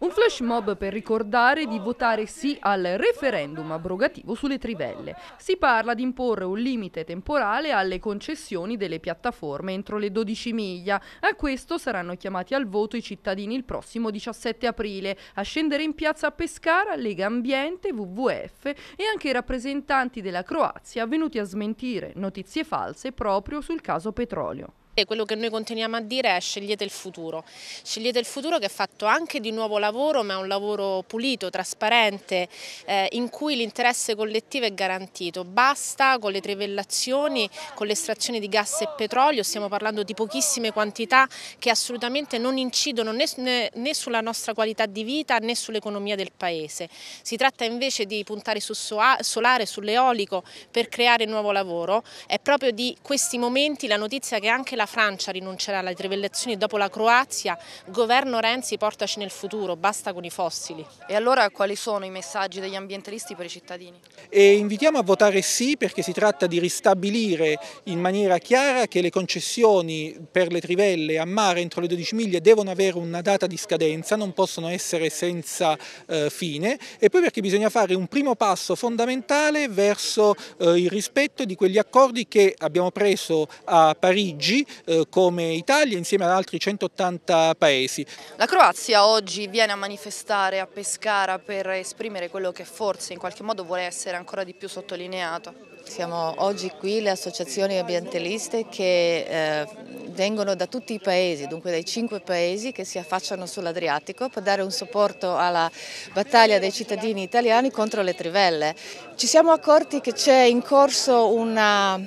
Un flash mob per ricordare di votare sì al referendum abrogativo sulle trivelle. Si parla di imporre un limite temporale alle concessioni delle piattaforme entro le 12 miglia. A questo saranno chiamati al voto i cittadini il prossimo 17 aprile. A scendere in piazza Pescara Lega Ambiente, WWF e anche i rappresentanti della Croazia venuti a smentire notizie false proprio sul caso petrolio. Quello che noi continuiamo a dire è scegliete il futuro, scegliete il futuro che è fatto anche di nuovo lavoro ma è un lavoro pulito, trasparente eh, in cui l'interesse collettivo è garantito, basta con le trivellazioni, con l'estrazione di gas e petrolio, stiamo parlando di pochissime quantità che assolutamente non incidono né, né sulla nostra qualità di vita né sull'economia del paese, si tratta invece di puntare sul solare, sull'eolico per creare nuovo lavoro, è proprio di questi momenti la notizia che anche la Francia rinuncerà alle trivellazioni dopo la Croazia, governo Renzi portaci nel futuro, basta con i fossili. E allora quali sono i messaggi degli ambientalisti per i cittadini? E invitiamo a votare sì perché si tratta di ristabilire in maniera chiara che le concessioni per le trivelle a mare entro le 12 miglia devono avere una data di scadenza, non possono essere senza eh, fine e poi perché bisogna fare un primo passo fondamentale verso eh, il rispetto di quegli accordi che abbiamo preso a Parigi eh, come Italia insieme ad altri 180 paesi. La Croazia oggi viene a manifestare a Pescara per esprimere quello che forse in qualche modo vuole essere ancora di più sottolineato. Siamo oggi qui le associazioni ambientaliste che eh, vengono da tutti i paesi, dunque dai cinque paesi che si affacciano sull'Adriatico per dare un supporto alla battaglia dei cittadini italiani contro le trivelle. Ci siamo accorti che c'è in corso una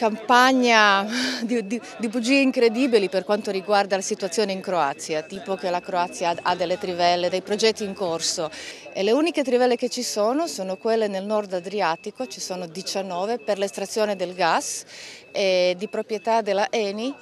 campagna di, di, di, bugie incredibili per quanto riguarda la situazione in Croazia, tipo che la Croazia ha delle trivelle, dei progetti in corso. E le uniche trivelle che ci sono sono quelle nel nord Adriatico, ci sono 19 per l'estrazione del gas di proprietà della Eni